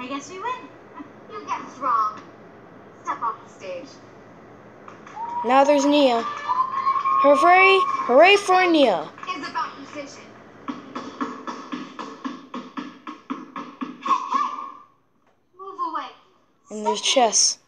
I guess we win. You guessed wrong. Step off the stage. Now there's Nia. Hooray! Hooray for Nia! Is about position. Hey, hey. Move away. And there's chess.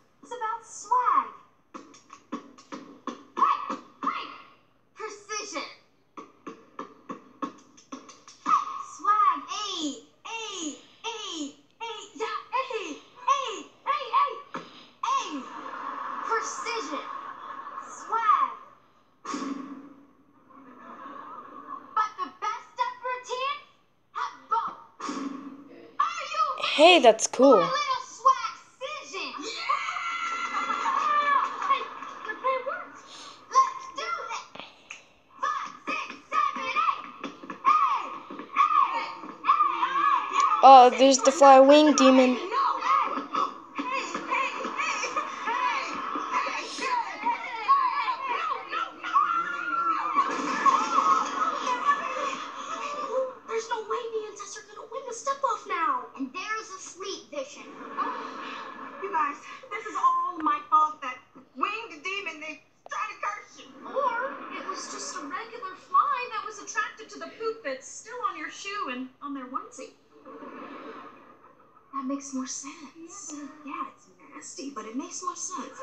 Hey, that's cool. Oh, there's the fly wing demon. No. Hey, hey, hey, hey, There's no way and Tess are gonna win the step off now. And there's a sleep vision. Oh, you guys, this is all my fault. That winged demon, they tried to curse you. Or it was just a regular fly that was attracted to the poop that's still on your shoe and on their onesie. That makes more sense. Yeah, it's nasty, but it makes more sense.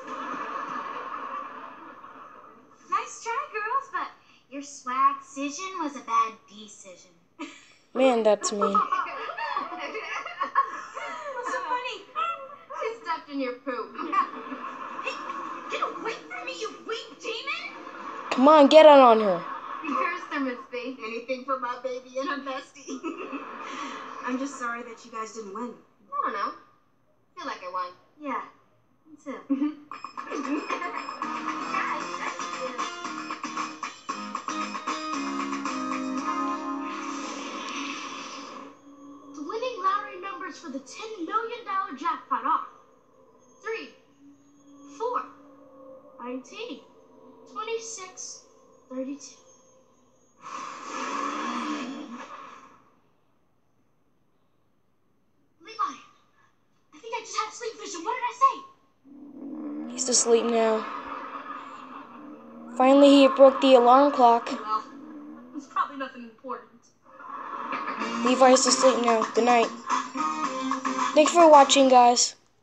Nice try, girls, but your swag cision was a bad decision. Man, that's mean. She in your poop. Hey, get away from me, you weak demon! Come on, get out on her. You cursed Miss B. Anything for my baby and her bestie. I'm just sorry that you guys didn't win. I don't know. I feel like I won. Yeah, me too. The winning lottery numbers for the $10 million jackpot are 19, 26, 32. He's asleep now. Finally, he broke the alarm clock. Well, it's probably nothing important. Levi's asleep now. Good night. Thanks for watching, guys.